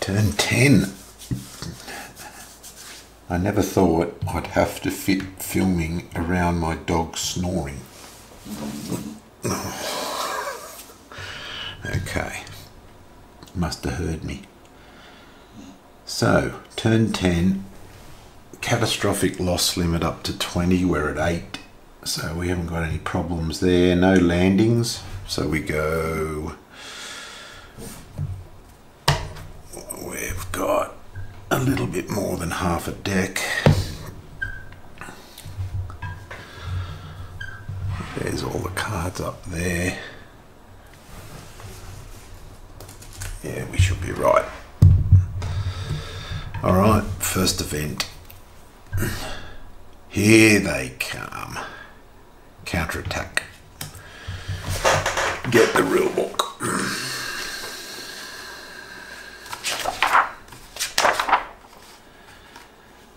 Turn 10. I never thought I'd have to fit filming around my dog snoring. Okay. Must have heard me. So, turn 10, catastrophic loss limit up to 20, we're at 8. So we haven't got any problems there. No landings. So we go. We've got a little bit more than half a deck. There's all the cards up there. Yeah, we should be right. All right, first event. Here they come. Counterattack. Get the rule book.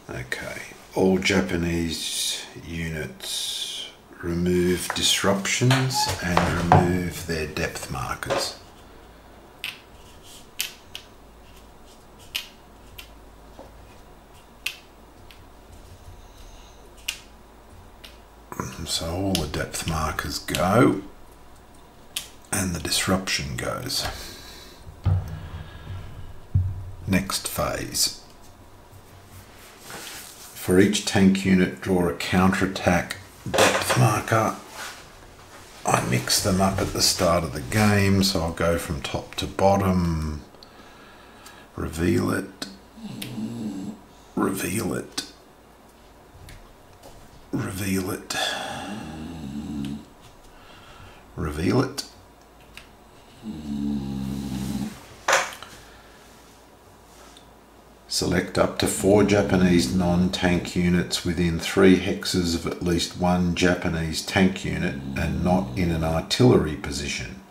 Okay, all Japanese units remove disruptions and remove their depth markers. So all the depth markers go and the disruption goes. Next phase. For each tank unit, draw a counterattack depth marker. I mix them up at the start of the game, so I'll go from top to bottom, reveal it, reveal it, reveal it, reveal it. Select up to four Japanese non-tank units within three hexes of at least one Japanese tank unit and not in an artillery position.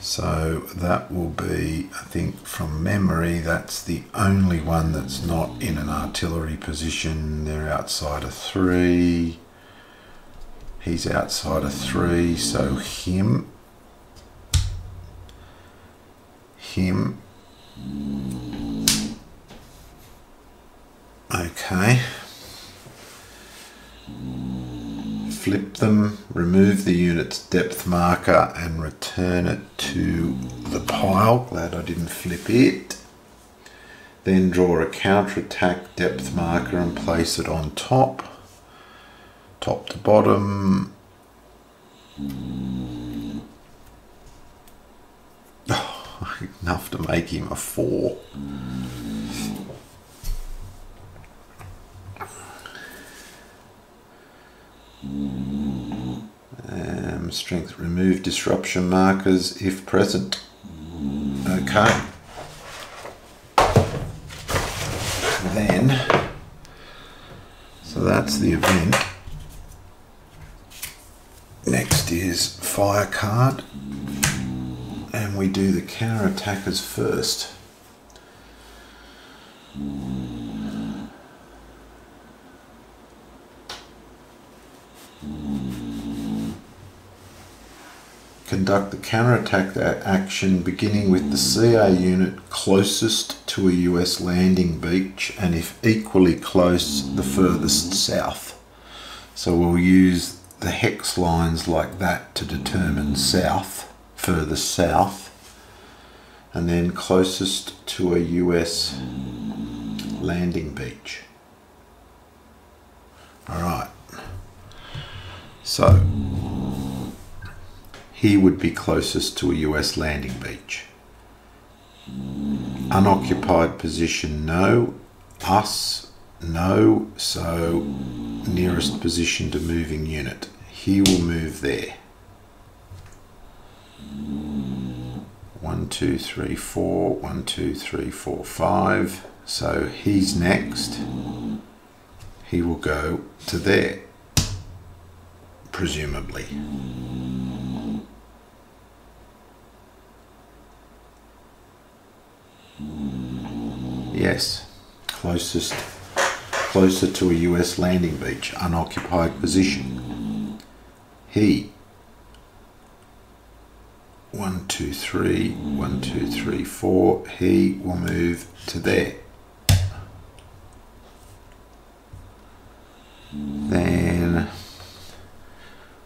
So that will be, I think from memory, that's the only one that's not in an artillery position. They're outside of three. He's outside of three, so him, him. Okay. Flip them, remove the unit's depth marker and return it to the pile. Glad I didn't flip it. Then draw a counter-attack depth marker and place it on top. Top to bottom. Oh, enough to make him a four. Um, strength remove disruption markers if present. Okay. Then, so that's the event. Next is fire card, and we do the counter attackers first. Conduct the counterattack action beginning with the CA unit closest to a US landing beach and if equally close, the furthest south. So we'll use the hex lines like that to determine south, furthest south, and then closest to a US landing beach. Alright, so he would be closest to a US landing beach. Unoccupied position, no. Us, no. So, nearest position to moving unit. He will move there. One, two, three, four. One, two, three, four, five. So he's next. He will go to there, presumably. Yes, closest, closer to a US landing beach, unoccupied position. He one, two, three, one, two, three, four. He will move to there. Then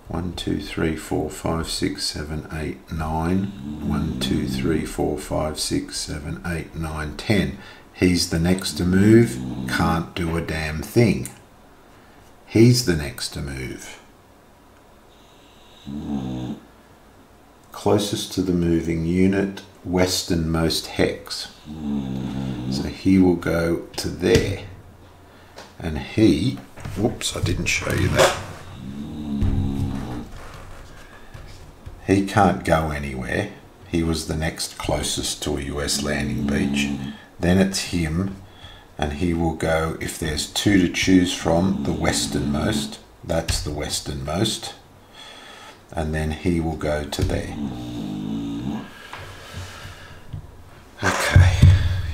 one, two, three, four, five, six, seven, eight, nine. One, two, three, four, five, six, seven, eight, nine, ten. He's the next to move, can't do a damn thing. He's the next to move. Closest to the moving unit, westernmost hex. So he will go to there. And he, whoops, I didn't show you that. He can't go anywhere. He was the next closest to a US landing beach. Then it's him, and he will go, if there's two to choose from, the westernmost. That's the westernmost. And then he will go to there. Okay.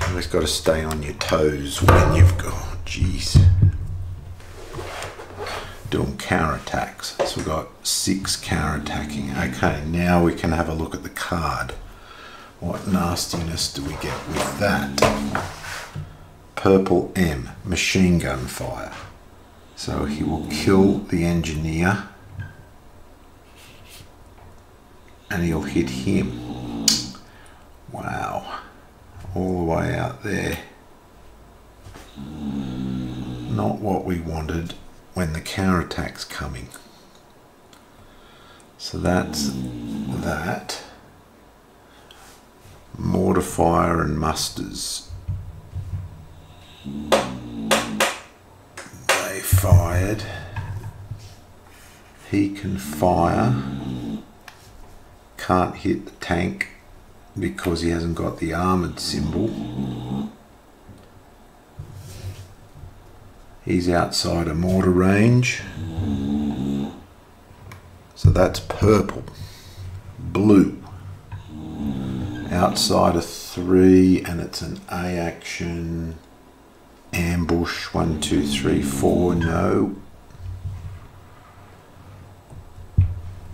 You always got to stay on your toes when you've got, jeez. Doing counter attacks. So we've got six counter attacking. Okay, now we can have a look at the card. What nastiness do we get with that? Purple M, machine gun fire. So he will kill the engineer and he'll hit him. Wow. All the way out there. Not what we wanted when the counterattack's coming. So that's that mortar fire and musters. They fired. He can fire. Can't hit the tank because he hasn't got the armoured symbol. He's outside a mortar range. So that's purple. Blue outside a three and it's an A action ambush one two three four no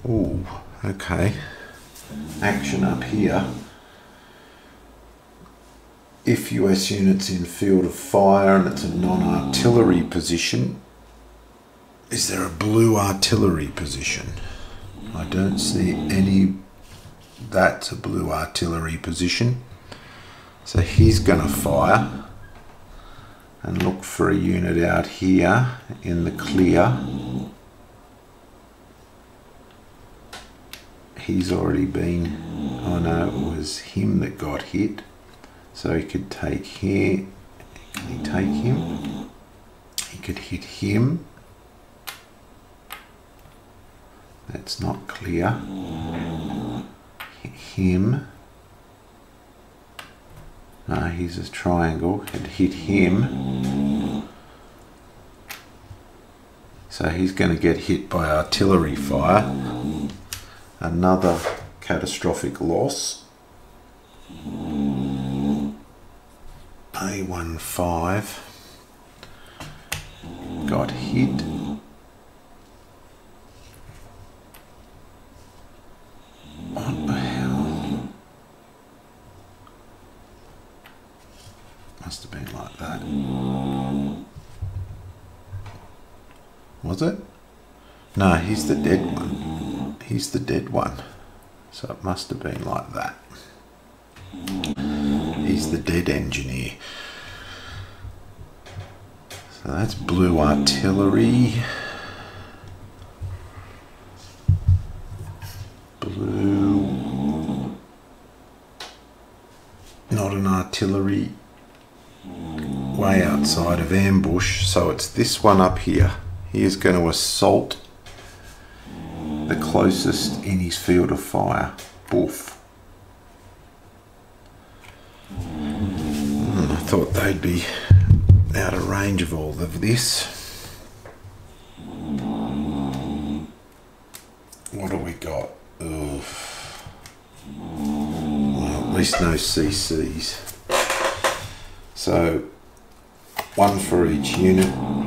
oh okay action up here if US units in field of fire and it's a non-artillery position is there a blue artillery position I don't see any that's a blue artillery position. So he's going to fire and look for a unit out here in the clear. He's already been, oh no, it was him that got hit. So he could take here, can he take him? He could hit him. That's not clear him. No, he's a triangle. Had hit him. So he's going to get hit by artillery fire. Another catastrophic loss. A15 got hit. What the hell? Must have been like that. Was it? No, he's the dead. He's the dead one. So it must have been like that. He's the dead engineer. So that's blue artillery. blue. Not an artillery way outside of ambush, so it's this one up here. He is going to assault the closest in his field of fire. Boof. Hmm, I thought they'd be out of range of all of this. What do we got? Oof. Well, at least no CCs. So, one for each unit.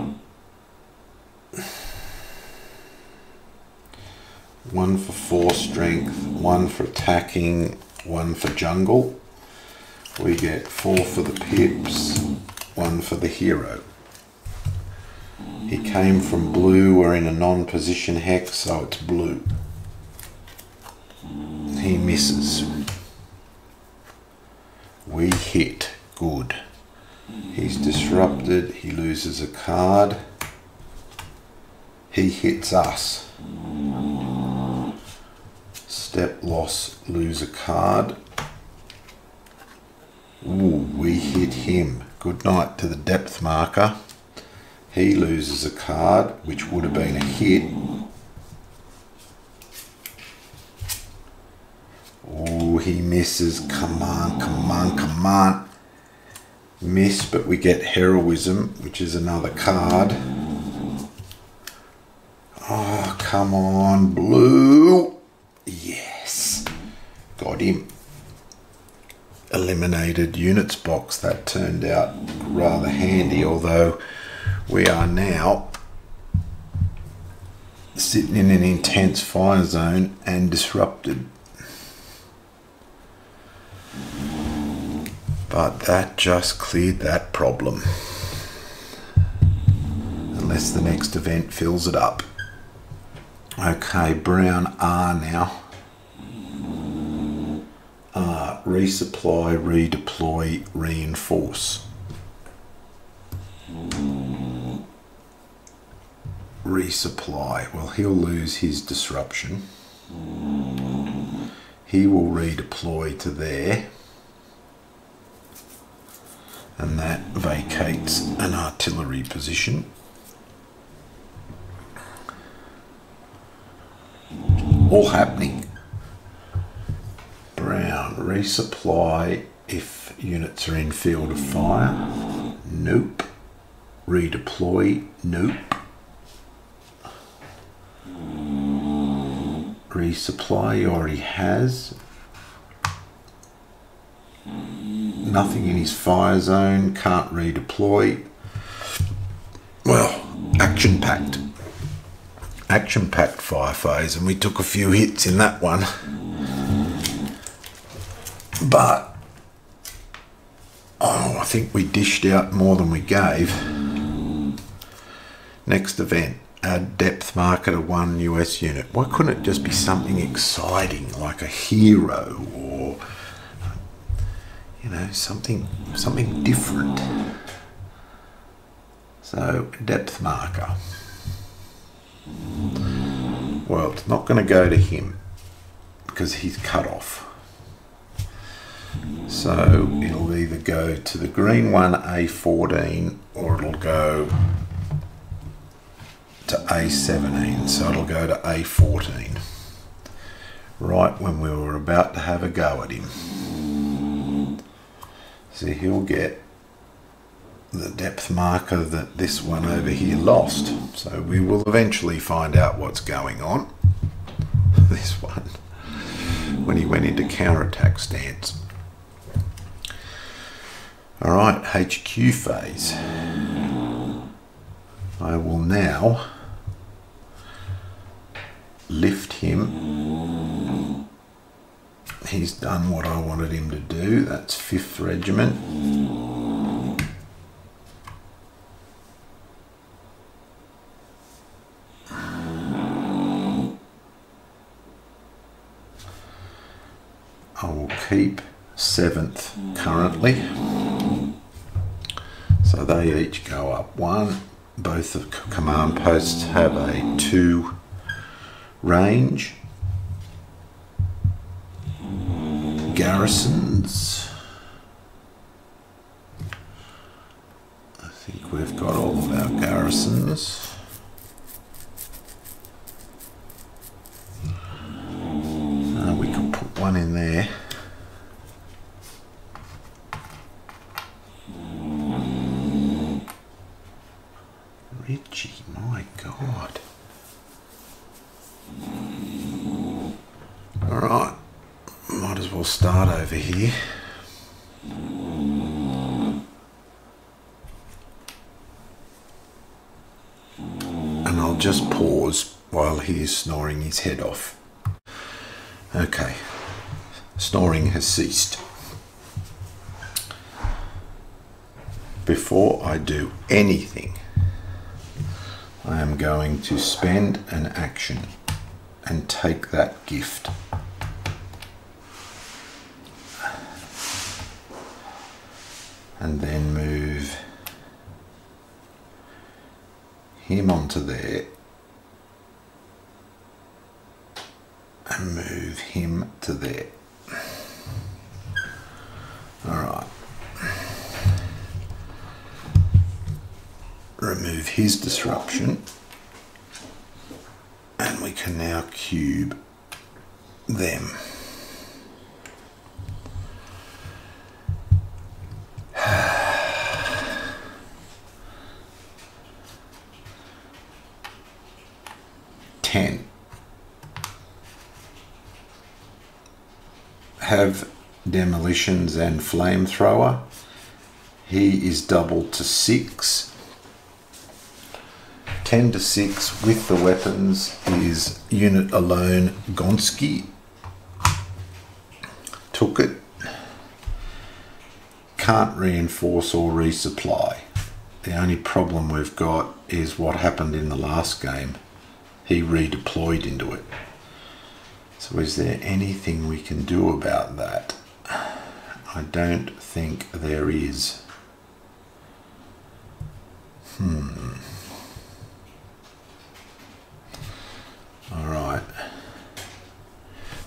One for four strength, one for attacking, one for jungle. We get four for the pips, one for the hero. He came from blue, we're in a non-position hex, so it's blue. He misses. We hit. Good. He's disrupted, he loses a card. He hits us. Step loss, lose a card. Ooh, we hit him. Good night to the depth marker. He loses a card, which would have been a hit. Oh, he misses. Come on, come on, come on. Miss, but we get heroism, which is another card. Oh, come on, blue. Yes. Got him. Eliminated units box. That turned out rather handy, although we are now sitting in an intense fire zone and disrupted. But that just cleared that problem. Unless the next event fills it up. Okay, brown R now. R, resupply, redeploy, reinforce. Resupply. Well, he'll lose his disruption. He will redeploy to there. And that vacates an artillery position. All happening. Resupply if units are in field of fire. Nope. Redeploy. Nope. Resupply he already has. Nothing in his fire zone. Can't redeploy. Well, action packed. Action packed fire phase, and we took a few hits in that one. But oh, I think we dished out more than we gave. Next event, a depth marker to one US unit. Why couldn't it just be something exciting like a hero or you know something something different? So depth marker. Well, it's not going to go to him because he's cut off. So it'll either go to the green one A14 or it'll go to A17. So it'll go to A14. Right when we were about to have a go at him. So he'll get the depth marker that this one over here lost. So we will eventually find out what's going on. this one. When he went into counterattack stance. Alright, HQ phase. I will now lift him. He's done what I wanted him to do. That's 5th Regiment. I will keep 7th currently. So they each go up one. Both the command posts have a 2 range. Garrisons. I think we've got all of our garrisons. Uh, we can put one in there. Well start over here. And I'll just pause while he is snoring his head off. Okay, snoring has ceased. Before I do anything, I am going to spend an action and take that gift. And then move him onto there and move him to there. All right. Remove his disruption and we can now cube them. Ten. Have demolitions and flamethrower. He is doubled to six. 10 to 6 with the weapons is unit alone Gonski. Took it. Can't reinforce or resupply. The only problem we've got is what happened in the last game. He redeployed into it. So is there anything we can do about that? I don't think there is. Hmm. All right.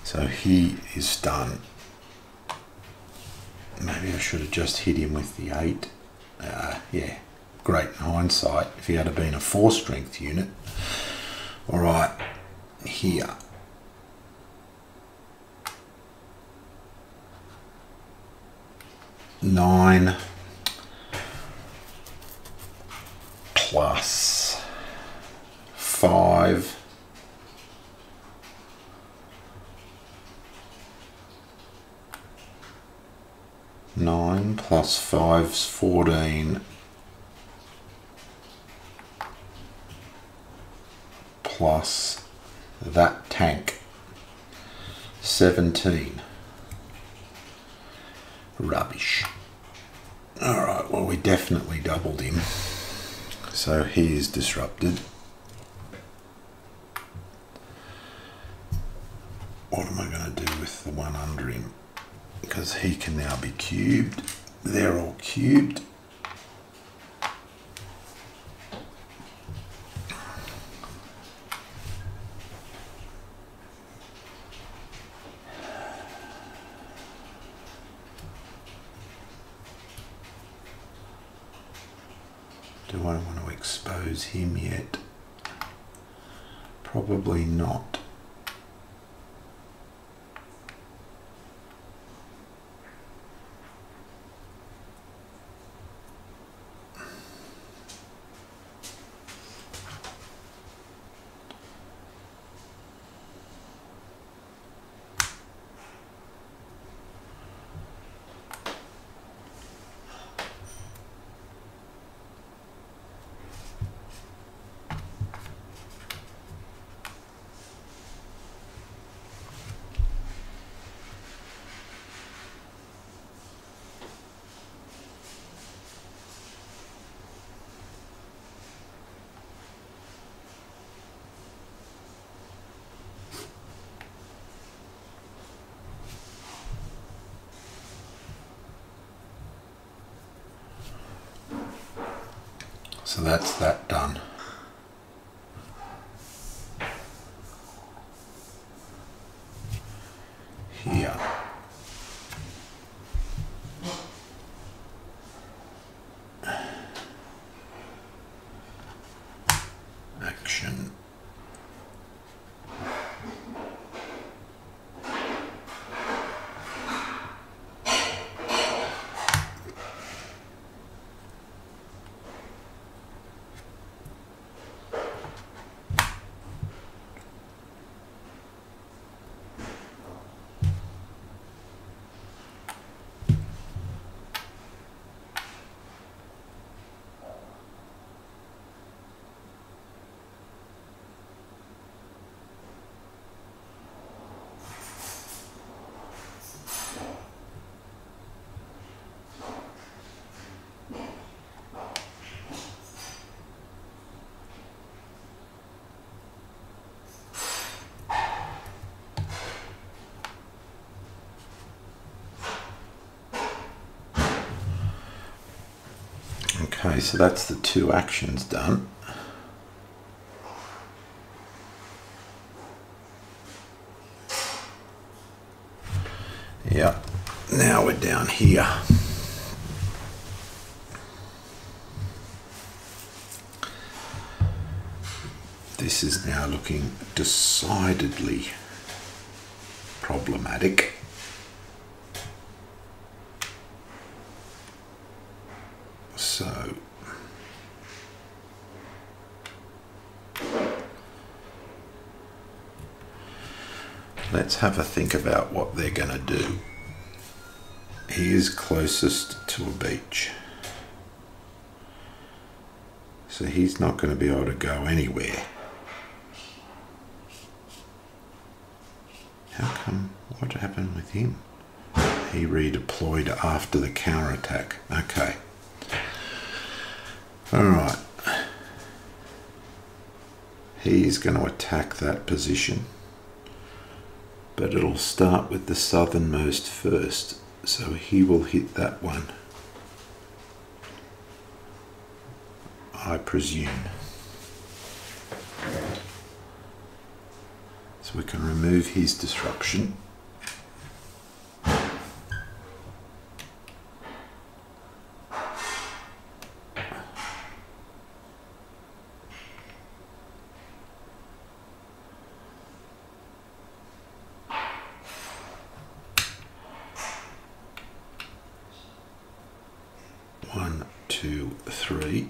So he is done. Maybe I should have just hit him with the eight. Uh, yeah, great in hindsight. If he had been a four strength unit. All right, here. Nine plus five Nine 5 is fourteen. Plus that tank. Seventeen. Rubbish. Alright, well we definitely doubled him. So he is disrupted. What am I going to do with the one under him? because he can now be cubed. They're all cubed. Do I want to expose him yet? Probably not. So that's that done. Here. Action. Okay, so that's the two actions done. Yeah, now we're down here. This is now looking decidedly problematic. So let's have a think about what they're going to do. He is closest to a beach. So he's not going to be able to go anywhere. How come? What happened with him? He redeployed after the counterattack. Okay. Alright. He's going to attack that position. But it'll start with the southernmost first. So he will hit that one. I presume. So we can remove his disruption. One, two, three.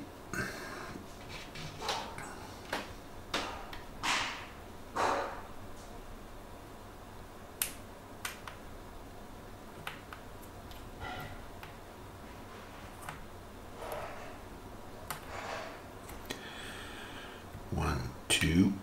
One, two.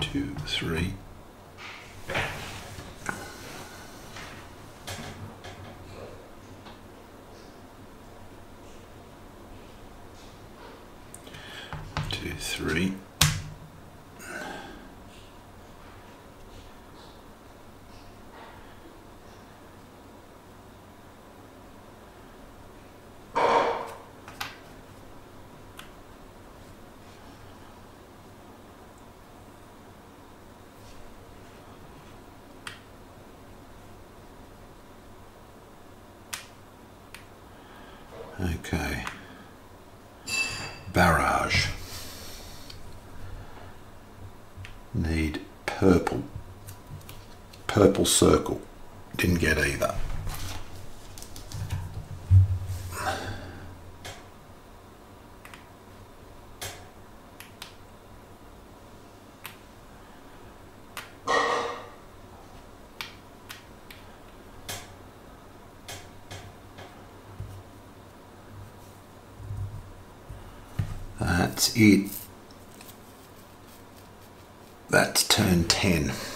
Two, three. Two, three. Okay. Barrage. Need purple. Purple circle. Didn't get either. That's it. That's turn 10.